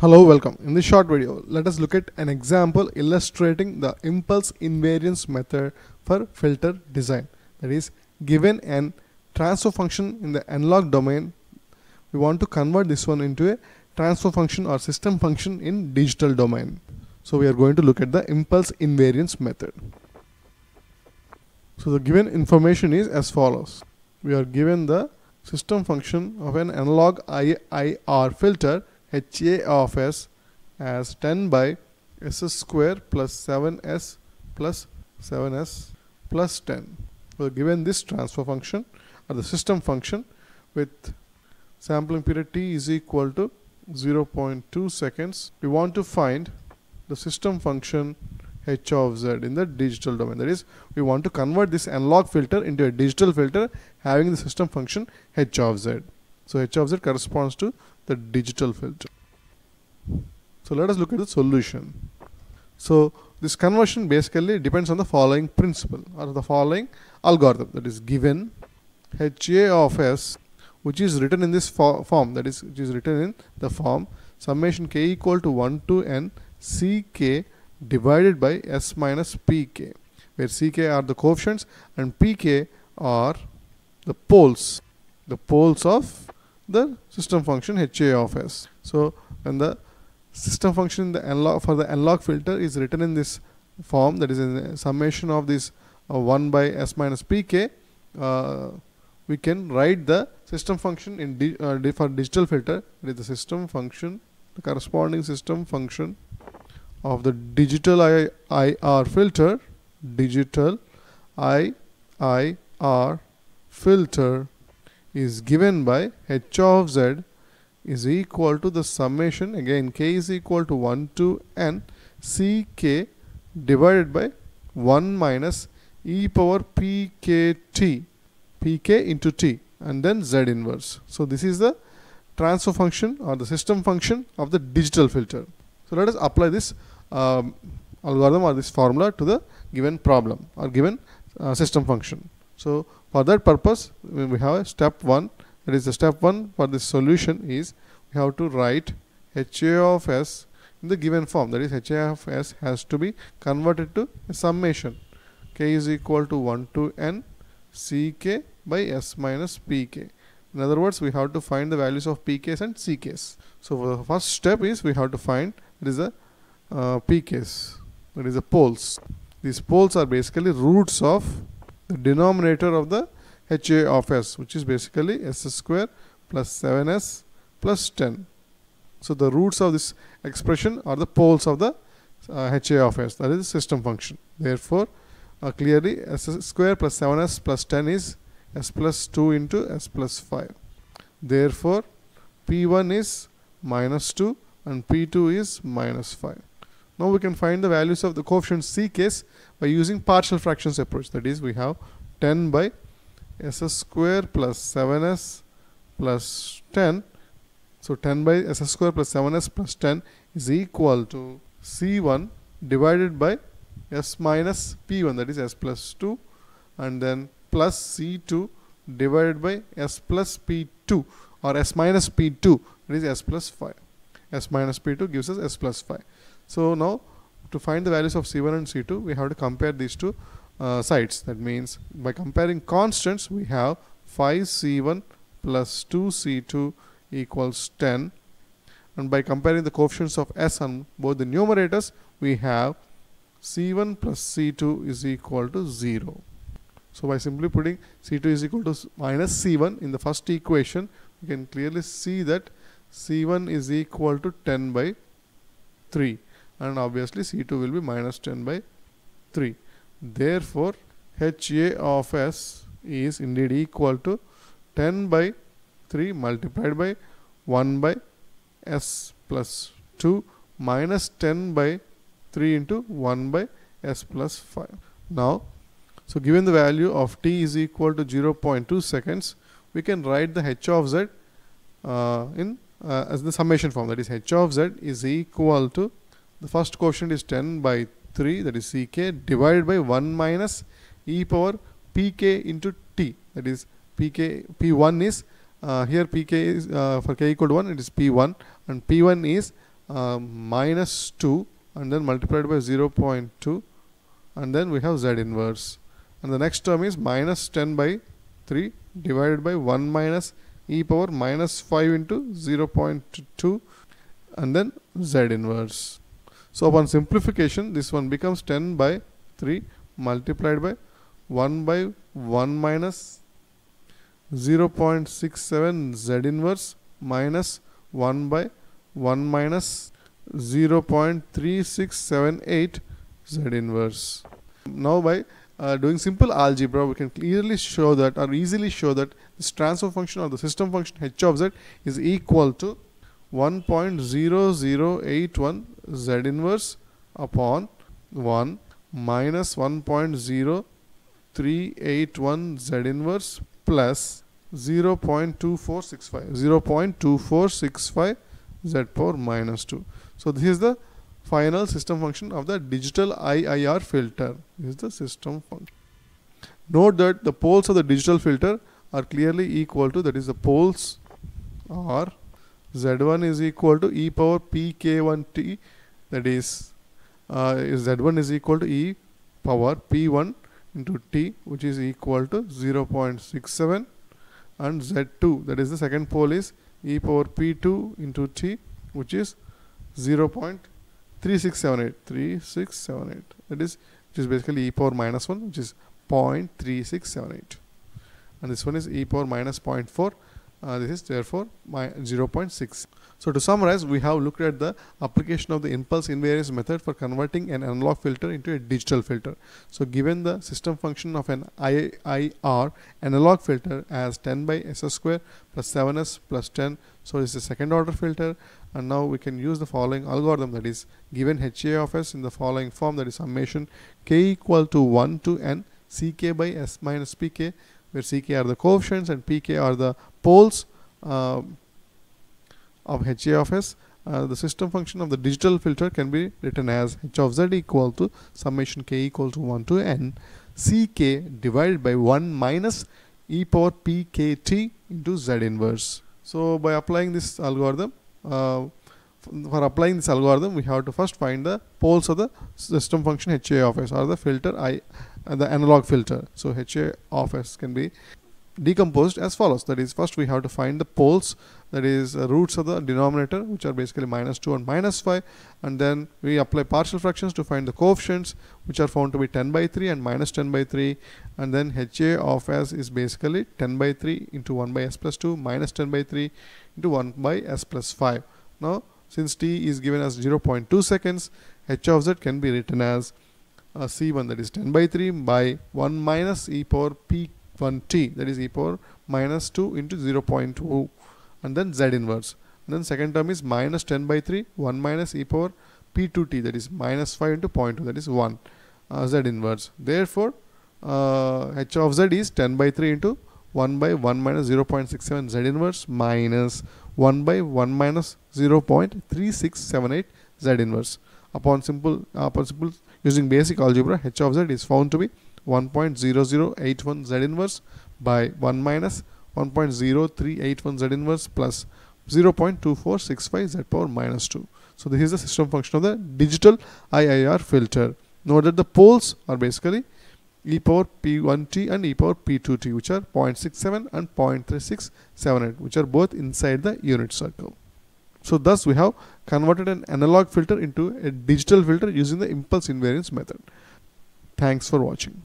Hello, welcome. In this short video, let us look at an example illustrating the impulse invariance method for filter design. That is, given an transfer function in the analog domain, we want to convert this one into a transfer function or system function in digital domain. So we are going to look at the impulse invariance method. So the given information is as follows. We are given the system function of an analog IIR filter HA of S as 10 by S square plus 7S plus 7S plus 10. We are given this transfer function or the system function with sampling period t is equal to 0.2 seconds. We want to find the system function h of z in the digital domain. That is, we want to convert this analog filter into a digital filter having the system function h of z. So h of z corresponds to the digital filter. So let us look at the solution. So this conversion basically depends on the following principle or the following algorithm that is given HA of S which is written in this fo form that is which is written in the form summation k equal to 1 to n ck divided by s minus pk where ck are the coefficients and pk are the poles the poles of the system function HA of S. So when the system function the analog for the analog filter is written in this form that is in summation of this uh, 1 by s minus pk uh, we can write the system function in di uh, for digital filter it is the system function the corresponding system function of the digital I IR filter digital IIR filter is given by h of z is equal to the summation again k is equal to 1 to n c k divided by 1 minus e power p k t p k into t and then z inverse. So this is the transfer function or the system function of the digital filter. So let us apply this um, algorithm or this formula to the given problem or given uh, system function. So for that purpose we have a step 1 that is the step 1 for this solution is we have to write HA of S in the given form. That is HA of S has to be converted to a summation. K is equal to 1 to n ck by s minus pk in other words we have to find the values of pks and ck's so the first step is we have to find there is a uh, pks that is the poles. These poles are basically roots of the denominator of the HA of S which is basically S square plus 7S plus 10. So the roots of this expression are the poles of the uh, HA of S that is the system function. Therefore uh, clearly S square plus 7S plus 10 is S plus 2 into S plus 5. Therefore P1 is minus 2 and P2 is minus 5. Now we can find the values of the coefficient C case by using partial fractions approach. That is we have 10 by s square plus 7s plus 10 so 10 by s square plus 7s plus 10 is equal to c1 divided by s minus p1 that is s plus 2 and then plus c2 divided by s plus p2 or s minus p2 that is s plus 5 s minus p2 gives us s plus 5 so now to find the values of c1 and c2 we have to compare these two uh, sides. That means by comparing constants we have 5c1 plus 2c2 equals 10 and by comparing the coefficients of s on both the numerators we have c1 plus c2 is equal to 0 so by simply putting c2 is equal to minus c1 in the first equation we can clearly see that c1 is equal to 10 by 3 and obviously c2 will be minus 10 by 3 therefore HA of S is indeed equal to 10 by 3 multiplied by 1 by S plus 2 minus 10 by 3 into 1 by S plus 5. Now, so given the value of t is equal to 0.2 seconds, we can write the h of z uh, in uh, as the summation form. That is h of z is equal to the first quotient is 10 by 3 that is ck divided by 1 minus e power pk into t. That is pk p1 is uh, here pk is uh, for k equal to 1 it is p1 and p1 is uh, minus 2 and then multiplied by 0.2 and then we have z inverse. And the next term is minus 10 by 3 divided by 1 minus e power minus 5 into 0.2 and then z inverse. So upon simplification this one becomes 10 by 3 multiplied by 1 by 1 minus 0.67 z inverse minus 1 by 1 minus 0.3678 z inverse. Now by uh, doing simple algebra we can clearly show that or easily show that this transfer function or the system function h of z is equal to 1.0081 z inverse upon 1 minus 1.0381 z inverse plus 0.2465 0.2465 z power minus 2 so this is the final system function of the digital IIR filter. This is the system function note that the poles of the digital filter are clearly equal to that is the poles are z1 is equal to e power pk1t that is uh, z1 is equal to e power p1 into t which is equal to 0.67 and z2 that is the second pole is e power p2 into t which is 0.3678 3678 that is which is basically e power minus 1 which is 0.3678 and this one is e power minus 0.4 uh, this is therefore my 0.6 so to summarize we have looked at the application of the impulse invariance method for converting an analog filter into a digital filter. So given the system function of an IIR analog filter as 10 by s square plus 7s plus 10 so it's a second order filter. And now we can use the following algorithm that is given HA of s in the following form that is summation k equal to 1 to n ck by s minus pk where ck are the coefficients and pk are the poles uh, of HA of s uh, the system function of the digital filter can be written as h of z equal to summation k equal to 1 to n ck divided by 1 minus e power pkt into z inverse. So by applying this algorithm uh, for applying this algorithm we have to first find the poles of the system function HA of s or the filter I uh, the analog filter. So HA of s can be decomposed as follows that is first we have to find the poles that is uh, roots of the denominator which are basically minus 2 and minus 5 and then we apply partial fractions to find the coefficients which are found to be 10 by 3 and minus 10 by 3 and then HA of s is basically 10 by 3 into 1 by s plus 2 minus 10 by 3 into 1 by s plus 5 now since t is given as 0.2 seconds h of z can be written as uh, c1 that is 10 by 3 by 1 minus e power p1t that is e power minus 2 into 0.2 and then z inverse. And then second term is minus 10 by 3 1 minus e power p2t that is minus 5 into 0.2 that is 1 uh, z inverse. Therefore uh, h of z is 10 by 3 into 1 by 1 minus 0.67 z inverse minus 1 by 1 minus 0.3678 z inverse. Upon simple upon simple using basic algebra h of z is found to be 1.0081 z inverse by 1 minus 1.0381 z inverse plus 0.2465 z power minus 2. So this is the system function of the digital IIR filter. Note that the poles are basically e power p1t and e power p2t which are 0.67 and 0.3678 which are both inside the unit circle. So thus we have converted an analog filter into a digital filter using the impulse invariance method. Thanks for watching.